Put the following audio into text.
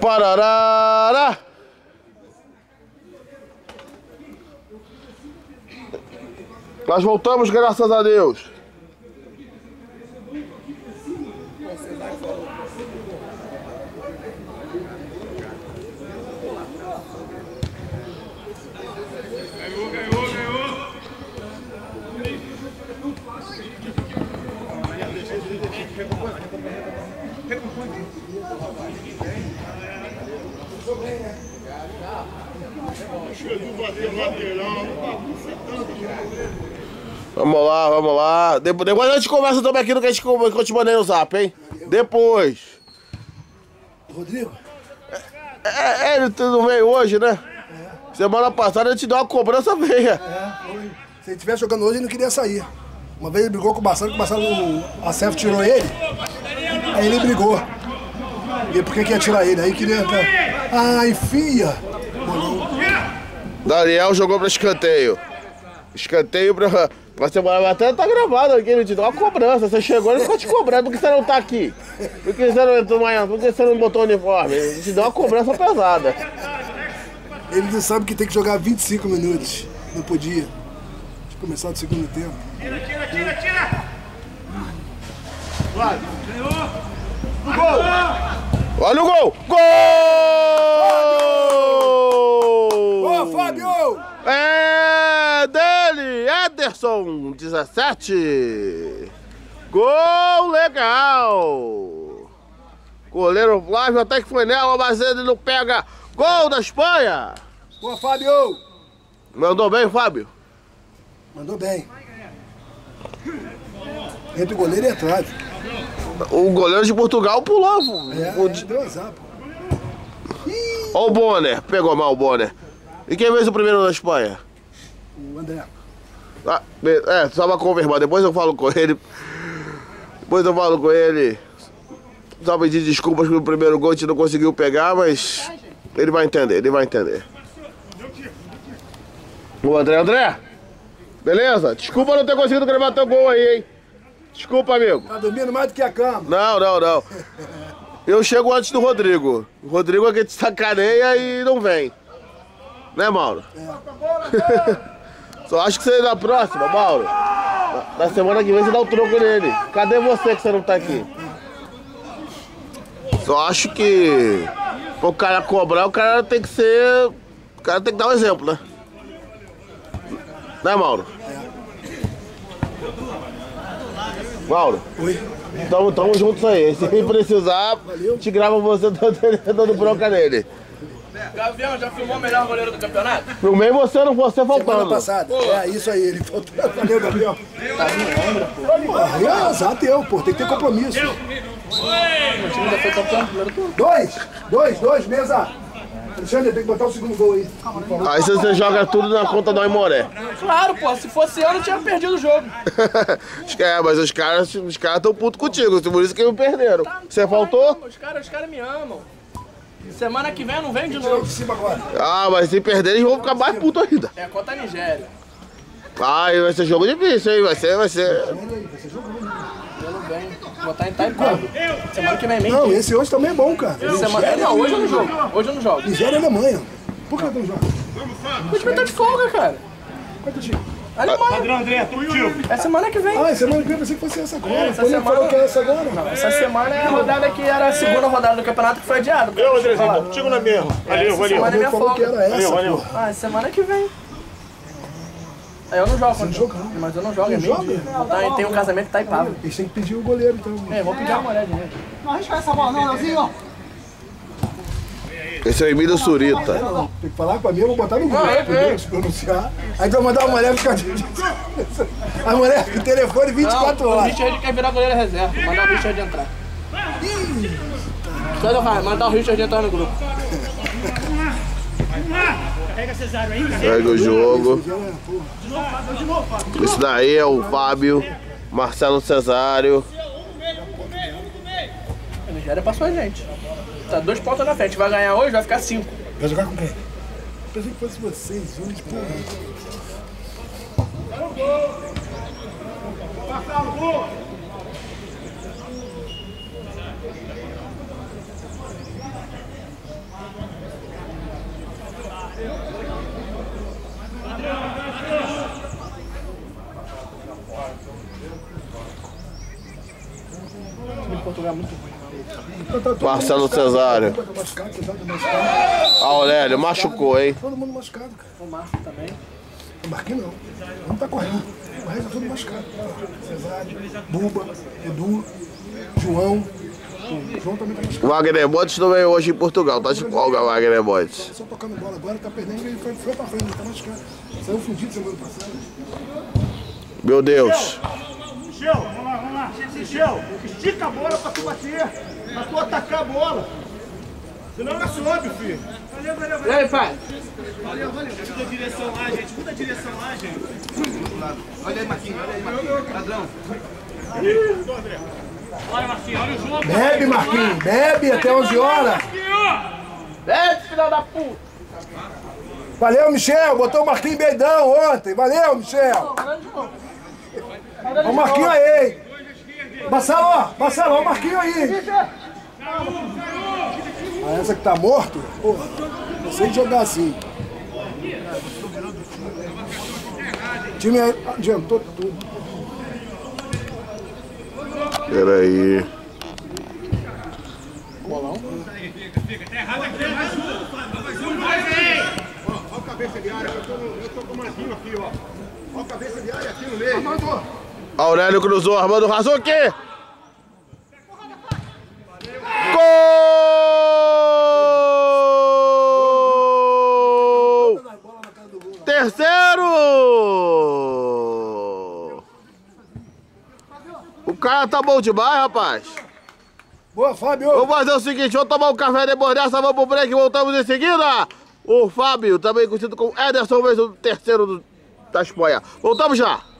Pararara! Nós voltamos, graças a Deus. Vamos lá, vamos lá. Depois, depois a gente conversa também aquilo que, a gente, mandei no zap, hein? Depois. Rodrigo? É, é, ele não veio hoje, né? É. Semana passada ele te deu uma cobrança veia. É, foi. Se ele estivesse jogando hoje, ele não queria sair. Uma vez ele brigou com o Bassano, que o Bassano, a CEF tirou ele. Aí ele brigou. E por que ia tirar ele? Aí queria. Ai, fia! Daniel jogou pra escanteio. Escanteio pra. Pra semana até tá gravado aqui, ele te deu uma cobrança. Você chegou e ficou te cobrando. Por que você não tá aqui? Por que você não entrou amanhã? Por que você não botou o uniforme? Ele te deu uma cobrança pesada. Ele não sabe que tem que jogar 25 minutos. Não podia. Tinha começar o segundo tempo. Tira, tira, tira, tira! Vai! Ganhou! Gol! Olha o gol! Gol! Ô, Fábio! É dele, Ederson, 17. Gol legal. Goleiro Flávio até que foi nela, mas ele não pega. Gol da Espanha. Boa, Fábio. Mandou bem, Fábio? Mandou bem. Entre o goleiro e a trave. O goleiro de Portugal pulou. É, o... é, azar, Olha o Bonner, pegou mal o Bonner. E quem fez o primeiro da Espanha? O André. Ah, é, só pra confirmar, depois eu falo com ele. Depois eu falo com ele. Só pedir desculpas pelo primeiro gol a gente não conseguiu pegar, mas ele vai entender, ele vai entender. O André, André! Beleza? Desculpa não ter conseguido gravar teu gol aí, hein? Desculpa, amigo. Tá dormindo mais do que a cama. Não, não, não. Eu chego antes do Rodrigo. O Rodrigo é que te sacaneia e não vem. Né, Mauro? É. Só acho que você é na próxima, Mauro. Na semana que vem você dá o um troco nele. Cadê você que você não tá aqui? Só acho que o cara cobrar, o cara tem que ser. O cara tem que dar um exemplo, né? Né, Mauro? Mauro? Oi. Tamo, tamo juntos aí. Se precisar, Valeu. te grava você dando bronca nele. Gavião, já filmou o melhor goleiro do campeonato? Filmei você, não você faltando. Semana passada. Pô. É, isso aí, ele faltou. Valeu, Gabriel. Tá vindo, É, exato, eu, pô. Tem que ter compromisso. Dois, dois, dois, mesa. Alexandre, tem que botar o segundo gol aí. Aí você joga tudo na conta do Aimoré. Claro, pô. Se fosse eu, não tinha perdido o jogo. é, mas os caras os caras estão putos contigo. Por isso que me perderam. Tá, você faltou? Os caras os cara me amam. Semana que vem eu não venho de novo. Ah, mas se perder eles vão ficar mais putos ainda. É contra a Nigéria. Ah, vai ser jogo difícil, hein? Vai ser, vai ser. Eu não estar em Taipava. Semana que vem mesmo. Não, esse hoje também é bom, cara. Semana... Não, hoje eu não jogo. Hoje eu não jogo. Nigéria e Alemanha. Por que eu não jogo? O time tá de folga, cara. Quanto time? Alemanha. Padrão André, tu tio. É semana que vem. Ah, semana que vem pensei que fosse essa agora. Essa semana... falou que é essa agora? Não, essa semana é a rodada que era a segunda rodada do campeonato que foi adiado. Eu, Andrezinho, tô contigo na mesma. Valeu, valeu. Semana é minha folga. era essa, Valeu, valeu. Ah, é semana que vem. Aí eu não jogo, Você não joga, não? mas eu não jogo, é Não meio joga? dia. Tá, tem um casamento que tá em Pava. Eles têm que pedir o goleiro, então. É, vou pedir uma mulher de novo. Não arrisca essa bola não, Leozinho. Esse é o Emílio Surita. Não, tem que falar pra mim, eu vou botar no grupo Ah, é, é. se pronunciar. Aí tu vai mandar a mulher ficar de... A mulher com telefone 24 não, O horas. Richard quer virar goleiro reserva. Mandar o Richard entrar. Só falar, mandar o Richard entrar no grupo. Segue o jogo. Esse daí é o Fábio, Marcelo Cesário. A Nigéria passou a gente. Tá dois pontos na frente. Vai ganhar hoje, vai ficar cinco. Vai jogar com quem? Pensei que fosse vocês, hoje, porra. O time é muito ruim. Então, tá Marcelo Cesário. tá machucado. Aurélio, machucou, hein? Todo mundo machucado, cara. O Márcio também. O Marquinhos não. Não tá correndo. O resto tá tudo machucado. Cesário, Buba, Edu, João. O João também tá machucado. Wagner Montes também hoje em Portugal. Tá de folga, Wagner Montes. Só tocando bola agora, tá perdendo, ele foi, foi pra frente, ele tá machucado. Saiu fundido semana passada. Meu Deus. Michel, vamos lá, vamos lá. Michel, estica a bola pra tu bater. Pra tu atacar a bola. Senão ela sobe, filho. Valeu, valeu, valeu. E aí, pai? Muda a direção lá, gente. Muda a direção lá, gente. Olha aí, Marquinhos, olha aí, Marquinhos. Ladrão. Olha, Marquinhos, olha o jogo. Bebe, Marquinhos, bebe até 11 horas. Bebe, filha da puta! Valeu, Michel, botou o Marquinhos beidão ontem. Valeu, Michel. Olha o Marquinhos aí. Marcelo, ó, Marcelo, olha o Marquinhos aí. Ah, essa que tá morto? Porra, não sei jogar assim. O time adiantou tudo. Peraí. Olha a cabeça de área, eu tô, eu tô com o Marquinhos aqui, ó. Olha a cabeça de área aqui no meio. Aurélio cruzou, Armando Razuki. Gol! Terceiro! O cara tá bom demais, rapaz. Boa, Fábio. Vamos fazer o seguinte, vamos tomar um café depois dessa, vamos pro break voltamos em seguida. O Fábio, também conhecido como Ederson, fez o terceiro do, da Espanha. Voltamos já.